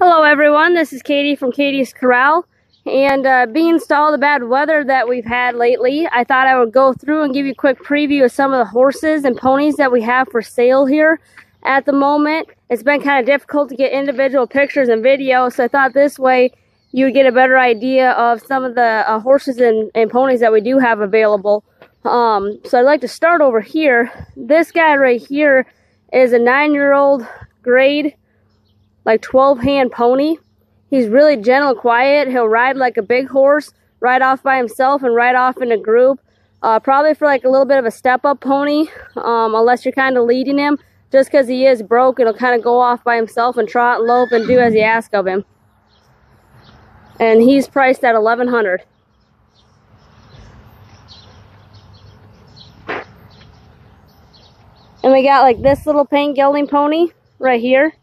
Hello everyone, this is Katy from Katy's Corral and uh, being to all the bad weather that we've had lately, I thought I would go through and give you a quick preview of some of the horses and ponies that we have for sale here at the moment. It's been kind of difficult to get individual pictures and videos, so I thought this way you would get a better idea of some of the uh, horses and, and, ponies that we do have available. Um, so I'd like to start over here. This guy right here is a nine-year-old grade, like 12-hand pony. He's really gentle, quiet. He'll ride like a big horse, ride off by himself and ride off in a group. Uh, probably for like a little bit of a step-up pony, um, unless you're kind of leading him. Just because he is broke, it'll kind of go off by himself and trot and lope and do as you ask of him. And he's priced at 1100 And we got like this little paint gelding pony right here.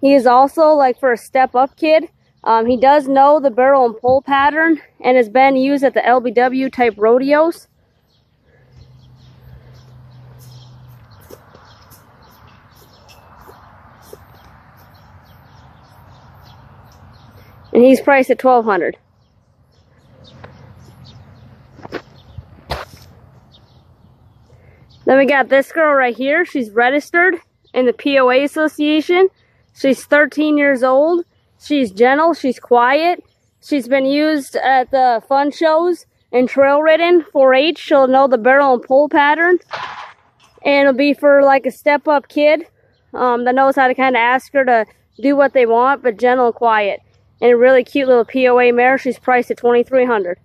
He is also like for a step up kid. Um, he does know the barrel and pole pattern and has been used at the LBW type rodeos. And he's priced at 1200 Then we got this girl right here. She's registered in the POA Association. She's 13 years old. She's gentle. She's quiet. She's been used at the fun shows and trail ridden 4-H. She'll know the barrel and pole pattern. And it'll be for like a step up kid um, that knows how to kind of ask her to do what they want, but gentle and quiet. And a really cute little POA mare. She's priced at 2300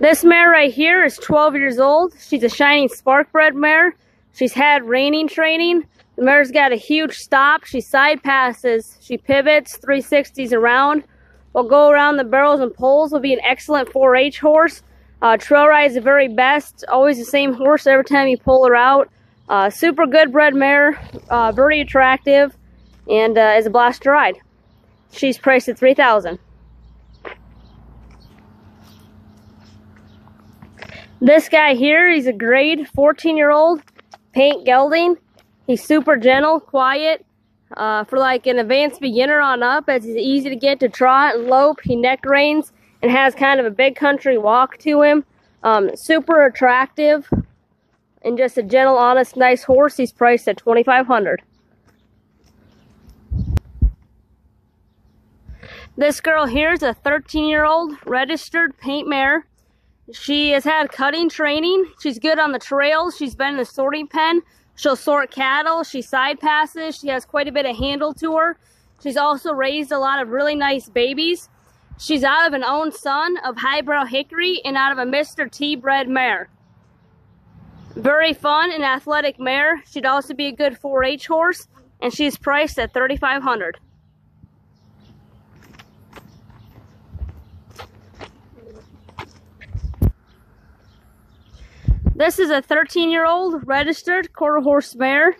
This mare right here is 12 years old. She's a shining spark bred mare. She's had reining training. The mare's got a huge stop. She side passes. She pivots 360s around. Will go around the barrels and poles. Will be an excellent 4-H horse. Uh, trail ride is the very best. Always the same horse every time you pull her out. Uh, super good bred mare. Uh, very attractive. And uh, is a blast to ride. She's priced at 3000 This guy here, he's a grade 14 year old paint gelding. He's super gentle, quiet. Uh, for like an advanced beginner on up, as he's easy to get to trot and lope. He neck reins and has kind of a big country walk to him. Um, super attractive and just a gentle, honest, nice horse. He's priced at 2500 This girl here is a 13 year old registered paint mare. She has had cutting training. She's good on the trails. She's been in the sorting pen. She'll sort cattle. She side passes. She has quite a bit of handle to her. She's also raised a lot of really nice babies. She's out of an own son of High Brow Hickory and out of a Mr. T bred mare. Very fun and athletic mare. She'd also be a good 4-H horse and she's priced at 3500 This is a 13 year old registered quarter horse mare.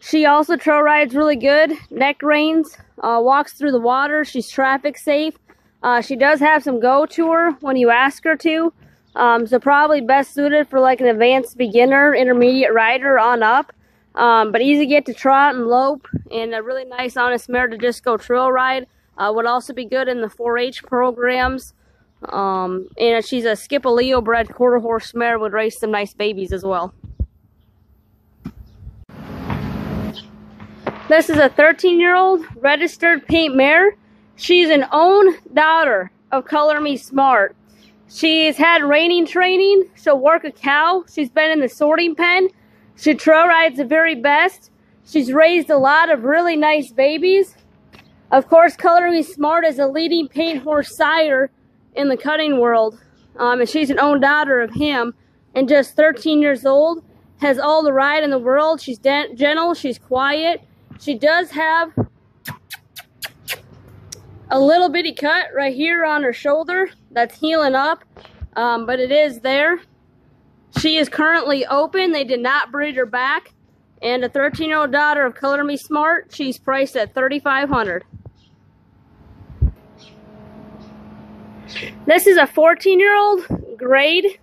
She also trail rides really good, neck reins, uh, walks through the water. She's traffic safe. Uh, she does have some go to her when you ask her to. Um, so probably best suited for like an advanced beginner, intermediate rider on up. Um, but easy to get to trot and lope and a really nice honest mare to just go trail ride. Uh, would also be good in the 4-H programs. Um, and she's a Skip a Leo bred quarter horse mare, would raise some nice babies as well. This is a 13 year old registered paint mare. She's an own daughter of Color Me Smart. She's had reining training. She'll work a cow. She's been in the sorting pen. She trail rides the very best. She's raised a lot of really nice babies. Of course, Color Me Smart is a leading paint horse sire in the cutting world. Um, and she's an own daughter of him and just 13 years old. Has all the ride in the world. She's gentle. She's quiet. She does have a little bitty cut right here on her shoulder that's healing up. Um, but it is there. She is currently open. They did not breed her back. And a 13-year-old daughter of Color Me Smart. She's priced at 3500 This is a 14 year old grade,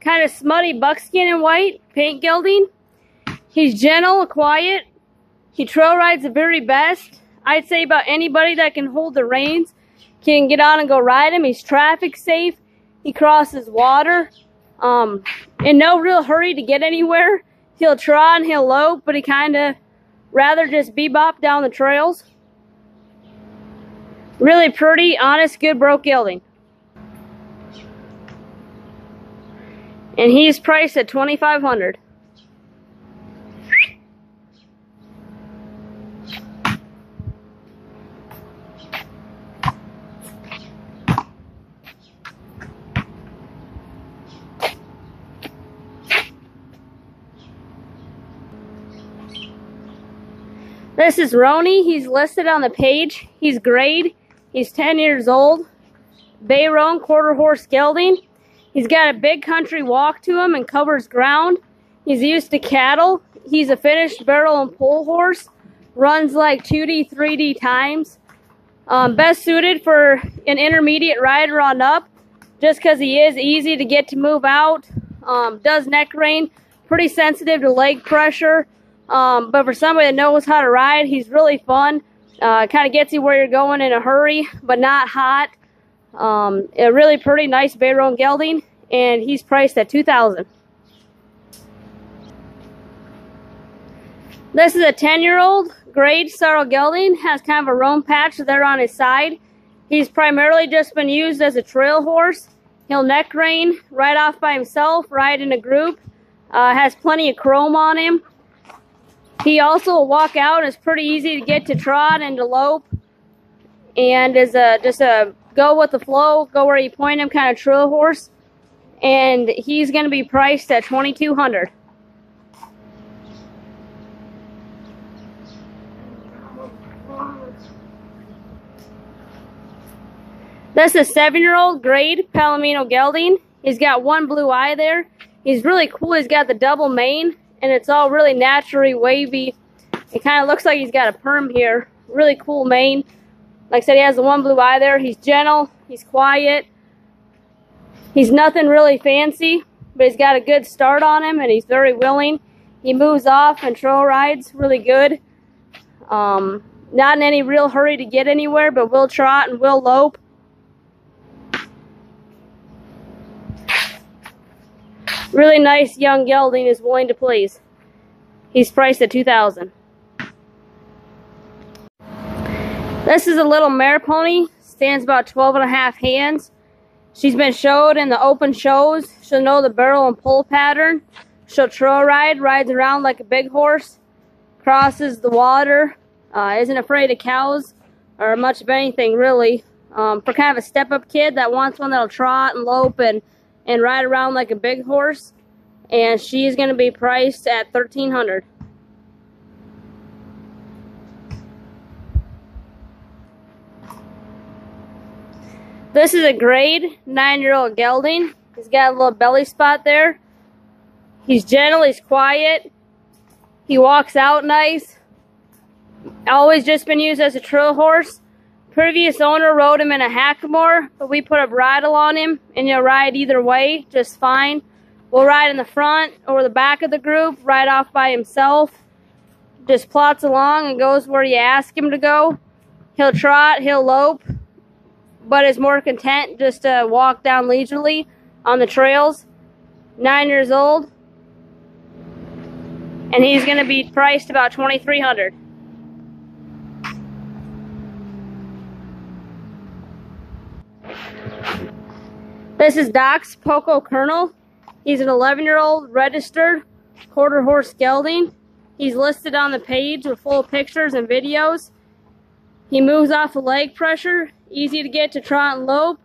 kind of smutty buckskin and white, paint gelding. He's gentle, quiet. He trail rides the very best. I'd say about anybody that can hold the reins can get on and go ride him. He's traffic safe. He crosses water. Um, in no real hurry to get anywhere. He'll trot and he'll lope, but he kind of rather just bebop down the trails. Really pretty, honest, good broke gelding. And he's priced at 2500 This is Roni. He's listed on the page. He's grade. He's 10 years old. Bay roan quarter horse gelding. He's got a big country walk to him and covers ground. He's used to cattle. He's a finished barrel and pole horse. Runs like 2D, 3D times. Um, best suited for an intermediate rider on up just because he is easy to get to move out. Um, does neck rein. Pretty sensitive to leg pressure. Um, but for somebody that knows how to ride, he's really fun. Uh, kind of gets you where you're going in a hurry, but not hot. Um, a really pretty nice Bay roan gelding, and he's priced at 2000 This is a 10-year-old grade sorrel gelding, has kind of a roan patch there on his side. He's primarily just been used as a trail horse. He'll neck rein, ride off by himself, ride in a group. Uh, has plenty of chrome on him. He also will walk out is pretty easy to get to trot and to lope. And is a, just a go with the flow, go where you point him kind of trail horse. And he's going to be priced at 2200 This is a seven-year-old grade Palomino gelding. He's got one blue eye there. He's really cool. He's got the double mane and it's all really naturally wavy. It kind of looks like he's got a perm here. Really cool mane. Like I said, he has the one blue eye there. He's gentle. He's quiet. He's nothing really fancy, but he's got a good start on him, and he's very willing. He moves off and trail rides really good. Um, not in any real hurry to get anywhere, but will trot and will lope. Really nice young gelding is willing to please. He's priced at 2000 This is a little mare pony. Stands about 12 and a half hands. She's been showed in the open shows. She'll know the barrel and pull pattern. She'll trail ride, rides around like a big horse, crosses the water, uh, isn't afraid of cows or much of anything really. Um, for kind of a step-up kid that wants one that'll trot and lope and and ride around like a big horse. And she's going to be priced at 1300 This is a grade nine-year-old gelding. He's got a little belly spot there. He's gentle, he's quiet. He walks out nice. Always just been used as a trail horse. Previous owner rode him in a hackamore, but we put a bridle on him, and he'll ride either way just fine. We'll ride in the front or the back of the group, ride off by himself. Just plots along and goes where you ask him to go. He'll trot, he'll lope, but is more content just to walk down leisurely on the trails. Nine years old. And he's going to be priced about 2300 This is Doc's Poco Colonel. He's an 11-year-old registered quarter horse gelding. He's listed on the page with full pictures and videos. He moves off of leg pressure, easy to get to trot and lope.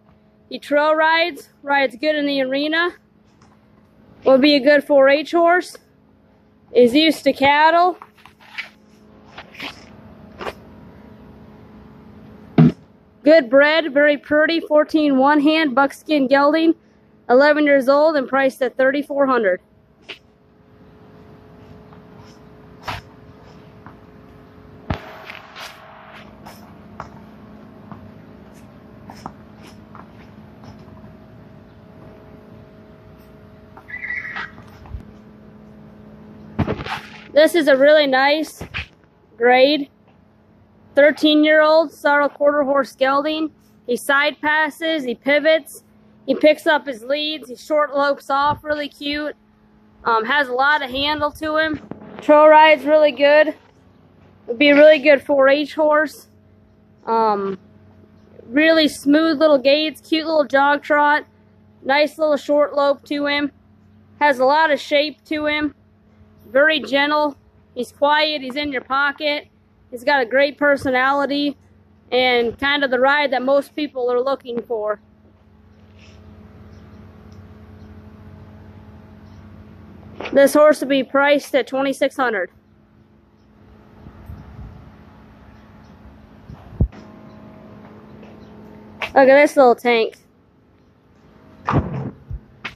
He trail rides, rides good in the arena. Will be a good 4-H horse. Is used to cattle. Good bred, very pretty, 14 one hand, buckskin gelding, 11 years old and priced at 3400 This is a really nice grade 13 year old sorrel quarter horse gelding. He side passes, he pivots, he picks up his leads, he short lopes off, really cute. Um, has a lot of handle to him. Trail ride's really good. Would be a really good 4-H horse. Um, really smooth little gaits, cute little jog trot, nice little short lope to him. Has a lot of shape to him. Very gentle. He's quiet. He's in your pocket. He's got a great personality and kind of the ride that most people are looking for. This horse will be priced at 2600 Look at this little tank.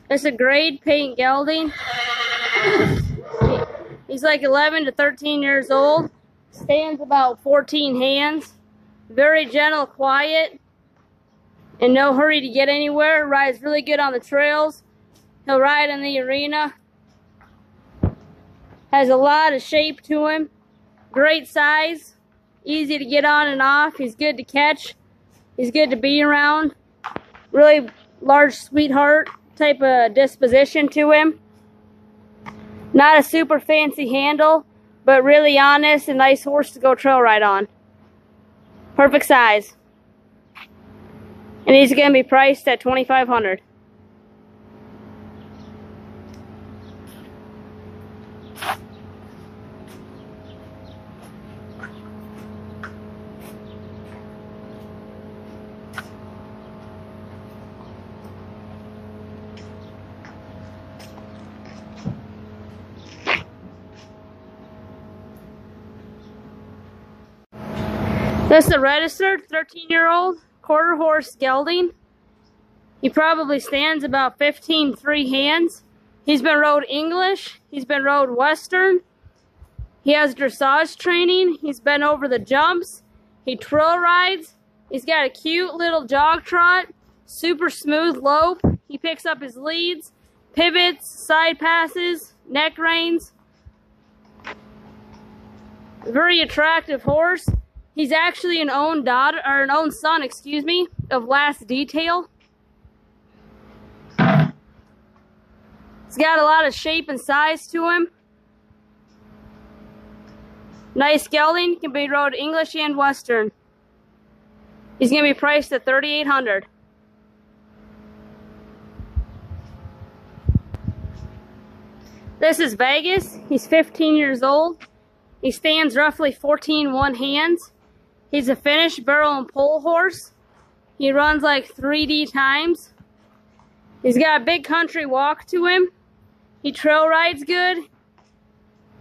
It's a grade paint gelding. He's like 11 to 13 years old. Stands about 14 hands. Very gentle, quiet. In no hurry to get anywhere. Rides really good on the trails. He'll ride in the arena. Has a lot of shape to him. Great size. Easy to get on and off. He's good to catch. He's good to be around. Really large sweetheart type of disposition to him. Not a super fancy handle, but really honest and nice horse to go trail ride on. Perfect size. And he's going to be priced at 2500 This is a registered 13 year old quarter horse gelding. He probably stands about 15 three hands. He's been rode English. He's been rode Western. He has dressage training. He's been over the jumps. He trail rides. He's got a cute little jog trot. Super smooth lope. He picks up his leads, pivots, side passes, neck reins. Very attractive horse. He's actually an own daughter or an own son, excuse me, of Last Detail. He's got a lot of shape and size to him. Nice gelding, can be rode English and Western. He's going to be priced at 3800 This is Vegas. He's 15 years old. He stands roughly 14 one hands. He's a finished barrel and pole horse. He runs like 3D times. He's got a big country walk to him. He trail rides good.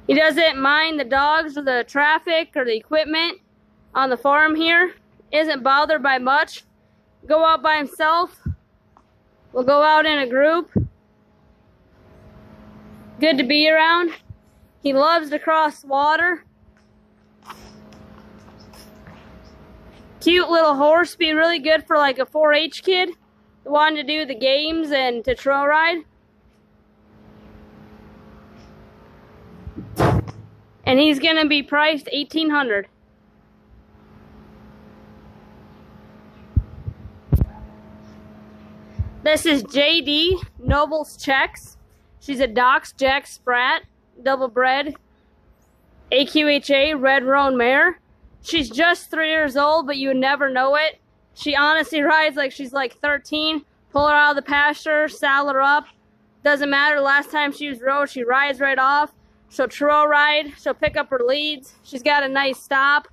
He doesn't mind the dogs or the traffic or the equipment on the farm here. Isn't bothered by much. Go out by himself. We'll go out in a group. Good to be around. He loves to cross water. Cute little horse. Be really good for like a 4-H kid wanting to do the games and to trail ride. And he's going to be priced 1800 This is JD Nobles Checks. She's a Dox Jack Sprat, double bred, AQHA Red Roan mare. She's just three years old, but you would never know it. She honestly rides like she's like 13. Pull her out of the pasture, saddle her up. Doesn't matter. Last time she was rode, she rides right off. She'll trail ride. She'll pick up her leads. She's got a nice stop.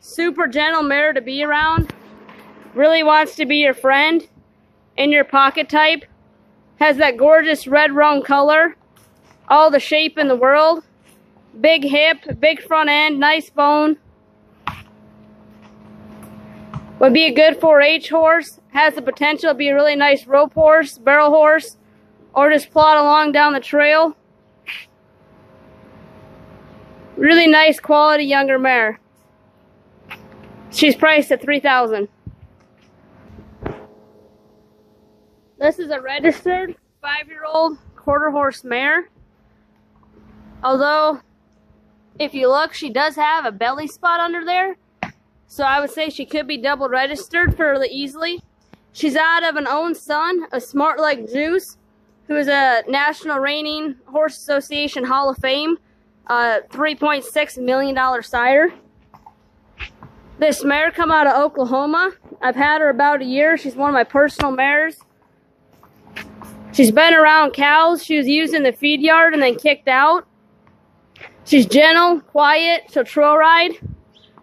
Super gentle mare to be around. Really wants to be your friend. In your pocket type. Has that gorgeous red roan color. All the shape in the world. Big hip, big front end, nice bone. Would be a good 4-H horse. Has the potential to be a really nice rope horse, barrel horse, or just plod along down the trail. Really nice quality younger mare. She's priced at 3000 This is a registered five-year-old quarter horse mare. Although if you look, she does have a belly spot under there. So I would say she could be double registered fairly easily. She's out of an own son, a smart like Juice, who is a National Reining Horse Association Hall of Fame, uh, $3.6 million sire. This mare come out of Oklahoma. I've had her about a year. She's one of my personal mares. She's been around cows. She was used in the feed yard and then kicked out. She's gentle, quiet. She'll trail ride.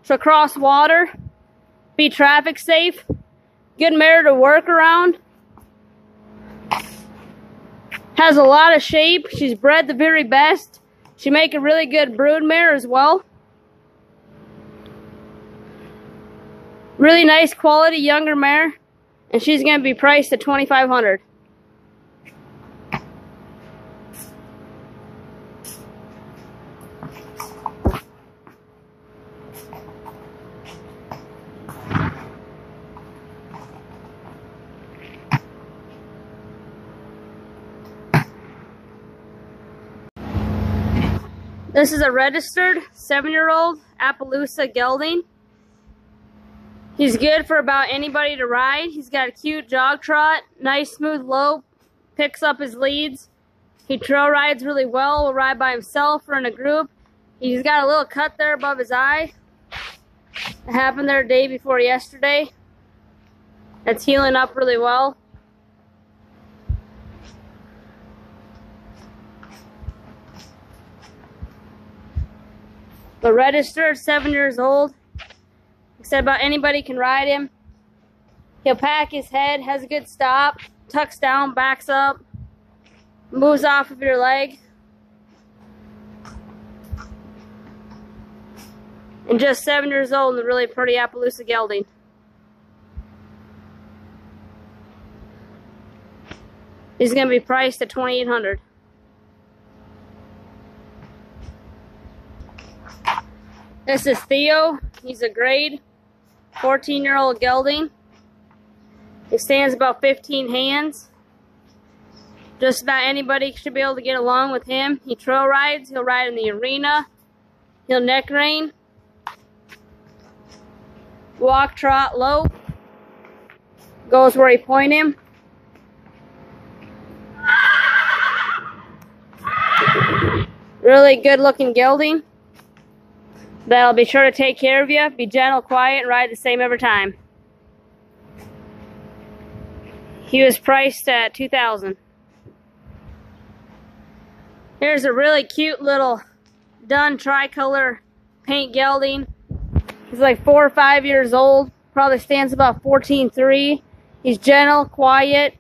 She'll cross water. Be traffic safe. Good mare to work around. Has a lot of shape. She's bred the very best. She make a really good brood mare as well. Really nice quality younger mare. And she's going to be priced at 2500 This is a registered seven-year-old Appaloosa gelding. He's good for about anybody to ride. He's got a cute jog trot, nice smooth lope, picks up his leads. He trail rides really well, will ride by himself or in a group. He's got a little cut there above his eye. It happened there day before yesterday. It's healing up really well. The registered, seven years old. Said about anybody can ride him. He'll pack his head, has a good stop, tucks down, backs up, moves off of your leg. And just seven years old and a really pretty Appaloosa gelding. He's going to be priced at 2800 This is Theo. He's a grade 14 year old gelding. He stands about 15 hands. Just about anybody should be able to get along with him. He trail rides. He'll ride in the arena. He'll neck rein. Walk, trot, lope. Goes where he point him. Really good looking gelding that'll be sure to take care of you, be gentle, quiet, and ride the same every time. He was priced at 2000 Here's a really cute little dun tricolor paint gelding. He's like four or five years old, probably stands about 14.3. He's gentle, quiet,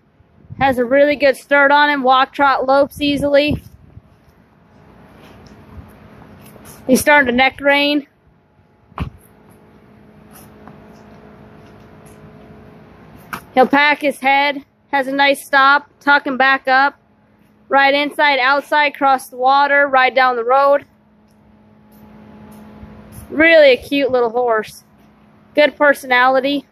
has a really good start on him, walk, trot, lopes easily. He's starting to neck rein. He'll pack his head, has a nice stop, tuck him back up. Ride inside, outside, cross the water, ride down the road. Really a cute little horse. Good personality.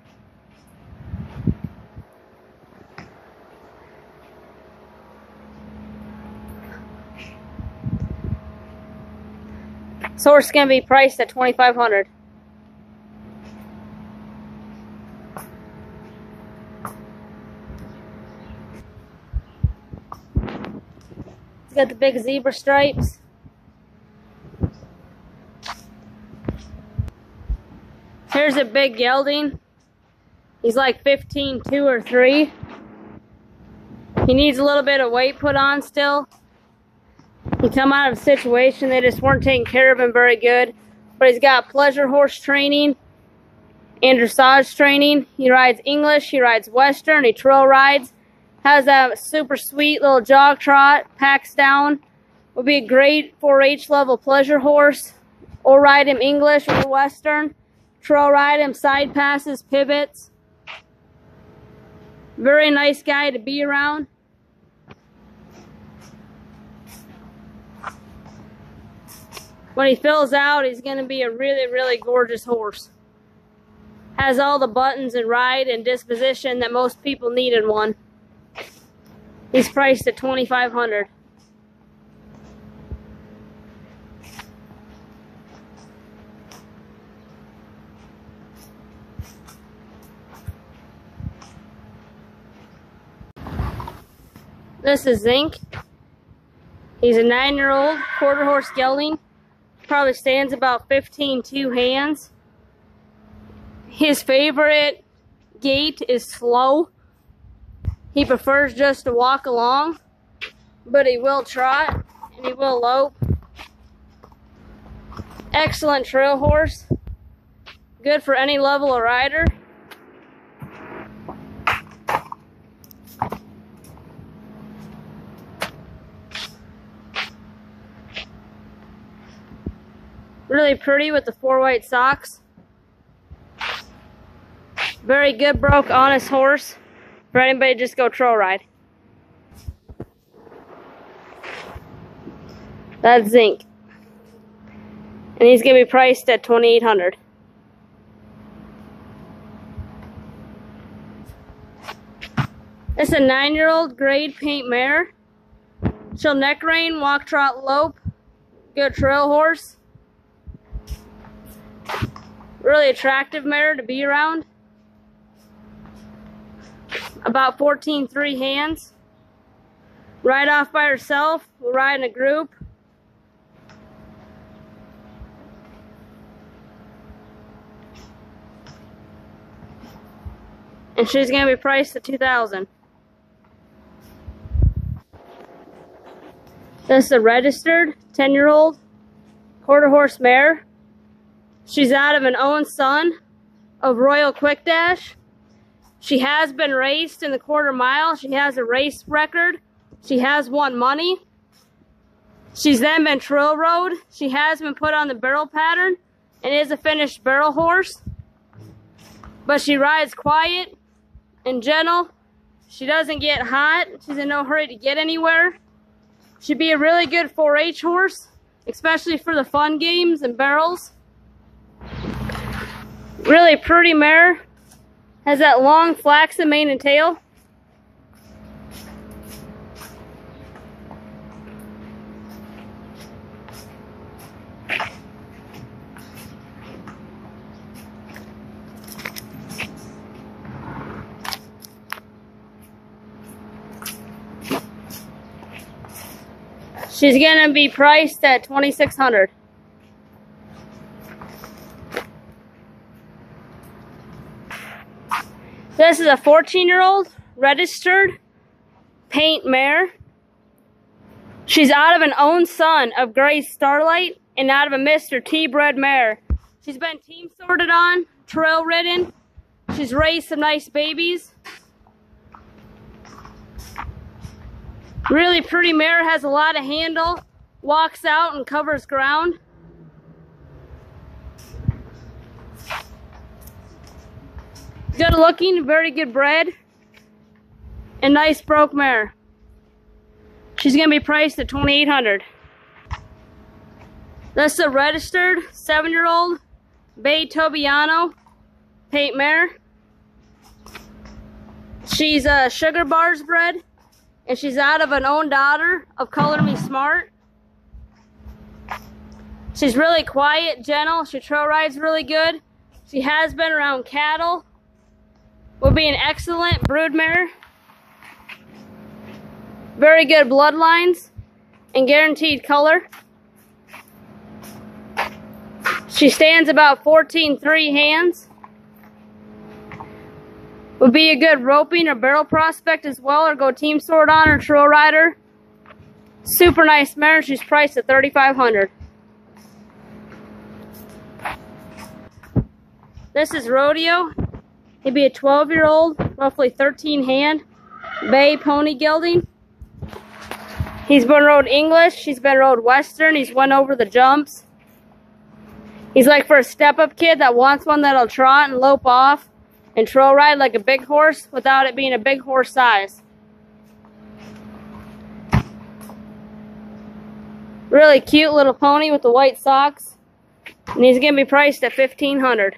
Source can be priced at 2500 It's got the big zebra stripes. Here's a big gelding. He's like 15, 2 or 3. He needs a little bit of weight put on still. He come out of a situation they just weren't taking care of him very good. But he's got pleasure horse training and dressage training. He rides English, he rides Western, he trail rides. Has a super sweet little jog trot, packs down. Would be a great 4-H level pleasure horse. Or ride him English or Western. Trail ride him side passes, pivots. Very nice guy to be around. when he fills out, he's going to be a really, really gorgeous horse. Has all the buttons and ride and disposition that most people need in one. He's priced at 2500 This is Zinc. He's a nine-year-old quarter horse gelding. Probably stands about 15 two hands. His favorite gait is slow. He prefers just to walk along, but he will trot and he will lope. Excellent trail horse. Good for any level of rider. Really pretty with the four white socks. Very good, broke, honest horse for anybody just go trail ride. That's zinc. And he's going to be priced at 2800 It's a nine-year-old grade paint mare. She'll neck rein, walk, trot, lope. Good trail horse. Really attractive mare to be around. About 14 three hands. Ride off by herself. We'll ride in a group. And she's going to be priced at 2000 This is a registered 10 year old quarter horse mare. She's out of an own son of Royal Quick Dash. She has been raced in the quarter mile. She has a race record. She has won money. She's then been trail rode. She has been put on the barrel pattern and is a finished barrel horse. But she rides quiet and gentle. She doesn't get hot. She's in no hurry to get anywhere. She'd be a really good 4-H horse, especially for the fun games and barrels. Really pretty mare. Has that long flaxen mane and tail. She's gonna be priced at 2600 This is a 14 year old registered paint mare. She's out of an own son of Grays Starlight and out of a Mr. T bred mare. She's been team sorted on, trail ridden. She's raised some nice babies. Really pretty mare, has a lot of handle, walks out and covers ground. Good looking, very good bred, and nice broke mare. She's gonna be priced at 2800 That's a registered seven-year-old Bay Tobiano paint mare. She's a sugar bars bred and she's out of an own daughter of Color Me Smart. She's really quiet, gentle. She trail rides really good. She has been around cattle. Will be an excellent broodmare. Very good bloodlines and guaranteed color. She stands about 14 three hands would be a good roping or barrel prospect as well, or go team sword on or trail rider. Super nice mare. She's priced at 3500 This is Rodeo. He'd be a 12 year old, roughly 13 hand, bay pony gelding. He's been rode English, he's been rode Western, he's went over the jumps. He's like for a step up kid that wants one that'll trot and lope off and trail ride like a big horse without it being a big horse size. Really cute little pony with the white socks. And he's going to be priced at 1500